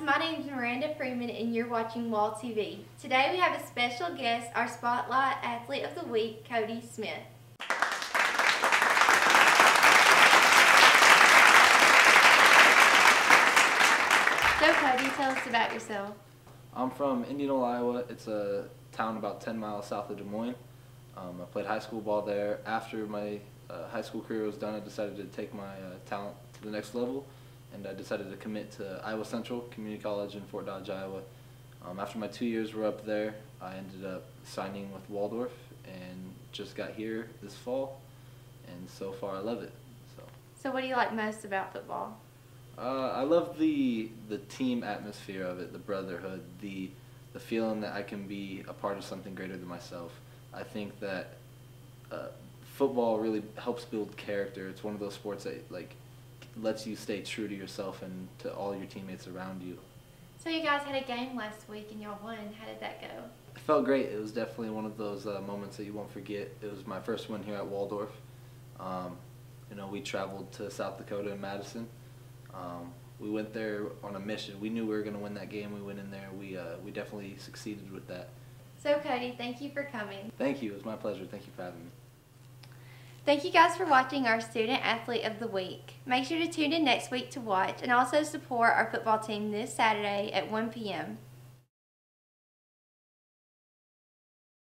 Miranda Freeman and you're watching Wall TV. Today we have a special guest, our Spotlight Athlete of the Week, Cody Smith. So Cody, tell us about yourself. I'm from Indianola, Iowa. It's a town about 10 miles south of Des Moines. Um, I played high school ball there. After my uh, high school career was done, I decided to take my uh, talent to the next level, and I decided to commit to Iowa Central Community College in Fort Dodge, Iowa. Um, after my two years were up there, I ended up signing with Waldorf and just got here this fall, and so far I love it. So. So what do you like most about football? Uh, I love the the team atmosphere of it, the brotherhood, the the feeling that I can be a part of something greater than myself. I think that uh, football really helps build character. It's one of those sports that like lets you stay true to yourself and to all your teammates around you. So you guys had a game last week and y'all won. How did that go? It felt great. It was definitely one of those uh, moments that you won't forget. It was my first win here at Waldorf. Um, you know, we traveled to South Dakota and Madison. Um, we went there on a mission. We knew we were going to win that game. We went in there. We uh, we definitely succeeded with that. So Cody, thank you for coming. Thank you. It was my pleasure. Thank you for having me. Thank you guys for watching our Student Athlete of the Week. Make sure to tune in next week to watch and also support our football team this Saturday at 1 p.m.